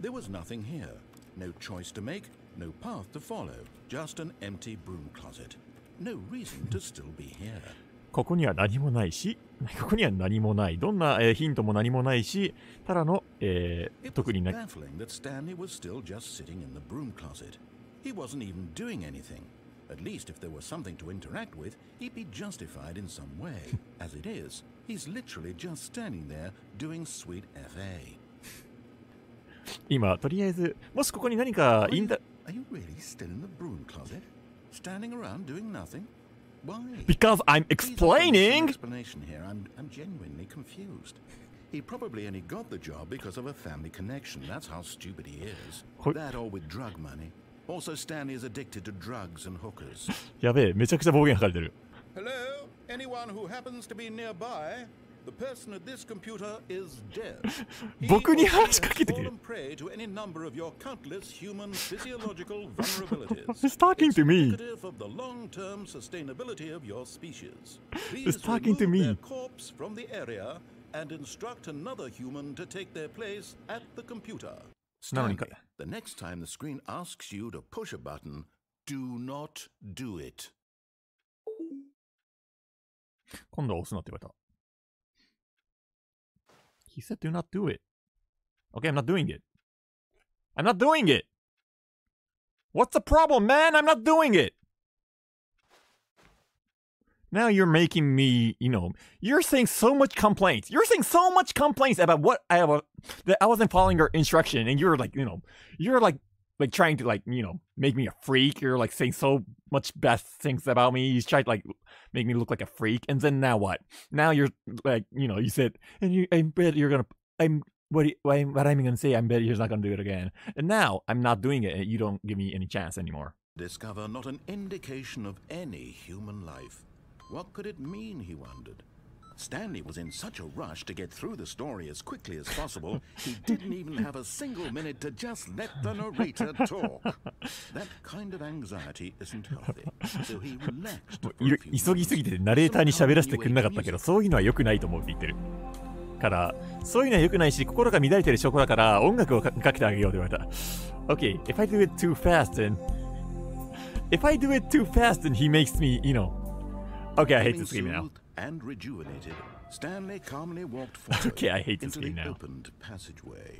There was nothing here. No choice to make, no path to follow. Just an empty broom closet. No reason to still be here. ここには何もないし、ここには何もない。どんな、えーヒントも何もないし、ただの、えー It 特 was にな baffling that Stanley was still just sitting in the broom closet. He wasn't even doing anything. At least if there was something to interact with, he'd be justified in some way. As it is, he's literally just standing there doing sweet FA. 今、とりあえず、もしここに何か Are イン you, タ are you really still in the broom closet? Standing around doing nothing? Why? Because I'm Please offer me some explaining! explanation here. I'm, I'm genuinely confused. He probably only got the job because of a family connection. That's how stupid he is. Ho- That or with drug money. Also, Stanley is addicted to drugs and hookers. やべえ、めちゃくちゃ暴言吐かれてる。 Hello? Anyone who happens to be nearby? The person at this computer is dead. He 僕に or she 話しか has けてくる fallen prey to any number of your countless human physiological vulnerabilities. He's talking It's to me. indicative of the long-term sustainability of your species. Please talking to remove me. their corpse from the area and instruct another human to take their place at the computer. なのにか Stanley, the next time the screen asks you to push a button, do not do it. 今度は押すなって言われた。 He said do not do it. Okay, I'm not doing it. I'm not doing it! What's the problem, man? I'm not doing it! Now you're making me, you know, you're saying so much complaints. You're saying so much complaints about what I have, a that I wasn't following your instruction, and you're like, you know, you're like, like trying to like, you know, make me a freak. You're like saying so much best things about me. He's tried to like make me look like a freak, and then now what? Now you're like, you know, you said, and you, I bet you're gonna, I'm, what I'm what I'm gonna say, I bet you're not gonna do it again. And now I'm not doing it, and you don't give me any chance anymore. discover not an indication of any human life. What could it mean, he wondered. Stanley was in such a rush to get through the story as quickly as possible, he didn't even have a single minute to just let the narrator talk. That kind of anxiety isn't healthy, so he relaxed. 急ぎすぎ.てナレーターに喋らせてくれなかったけど、そういうのは良くないと思うって言ってる。から、そういうのは良くないし、心が乱れてる証拠だから、音楽をかかけてあげようって言われた。Okay, if I do it too fast, then... If I do it too fast, then he makes me, you know... Okay, I hate this game now. and rejuvenated, Stanley calmly walked forward Okay, I hate this into game the now. opened passageway.